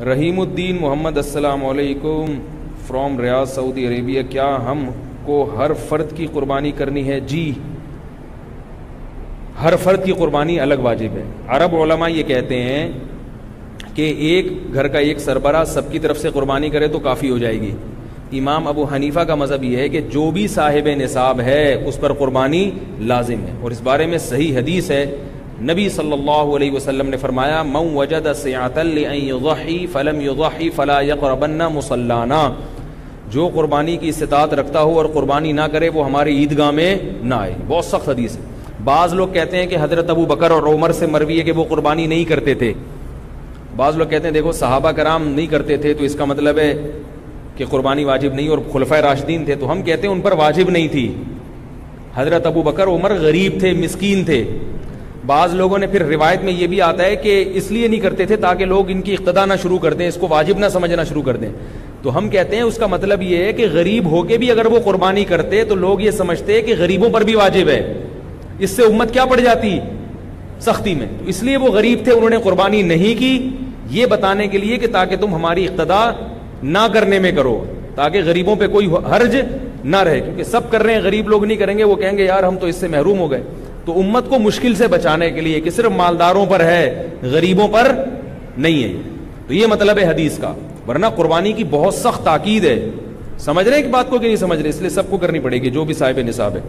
रहीमुद्दीन मोहम्मद, अस्सलाम वालेकुम from Riyaz Saudi Arabia, क्या हम को हर फर्द की कुर्बानी करनी है? जी, हर फर्द की कुर्बानी अलग वाजिब है। अरब ओलमा ये कहते हैं कि एक घर का एक सरबरा सबकी तरफ़ से कुर्बानी करे तो काफ़ी हो जाएगी। इमाम अबू हनीफा का मज़हब यह है कि जो भी साहिब निसाब है, उस पर कुर्बानी लाजिम है। और इस बारे में सही हदीस है। नबी सल्लल्लाहु अलैहि वसल्लम ने फरमाया, मऊ वजद सयातली फ़लम युज़ी फ़ला यकरबन्ना मुसल्लाना। जो कुर्बानी की इस्तात रखता हो और कुर्बानी ना करे, वो हमारे ईदगाह में ना आए। बहुत सख्त हदीस है। बाज़ लोग कहते हैं कि हज़रत अबू बकर और उमर से मरवी है कि वो कुर्बानी नहीं करते थे। बाज़ लोग कहते हैं, देखो, सहाबा कराम नहीं करते थे तो इसका मतलब है कि कुर्बानी वाजिब नहीं और खुलफा राशदीन थे तो हम कहते हैं उन पर वाजिब नहीं थी। हज़रत अबू बकर उमर गरीब थे, मिसकीन थे। बाज़ लोगों ने फिर रिवायत में यह भी आता है कि इसलिए नहीं करते थे ताकि लोग इनकी इकतदा ना शुरू कर दें, इसको वाजिब ना समझना शुरू कर दें। तो हम कहते हैं उसका मतलब यह है कि गरीब होके भी अगर वो कुर्बानी करते तो लोग ये समझते कि गरीबों पर भी वाजिब है। इससे उम्मत क्या पड़ जाती? सख्ती में। तो इसलिए वो गरीब थे, उन्होंने कुर्बानी नहीं की। ये बताने के लिए कि ताकि तुम हमारी इकतदा ना करने में करो, ताकि गरीबों पे कोई हर्ज ना रहे, क्योंकि सब कर रहे हैं, गरीब लोग नहीं करेंगे, वो कहेंगे, यार, हम तो इससे महरूम हो गए। तो उम्मत को मुश्किल से बचाने के लिए कि सिर्फ़ मालदारों पर है, गरीबों पर नहीं है। तो ये मतलब है हदीस का, वरना कुर्बानी की बहुत सख्त ताकीद है। समझ रहे हैं कि बात को कि नहीं समझ रहे? इसलिए सबको करनी पड़ेगी, जो भी साहिब निसाब है।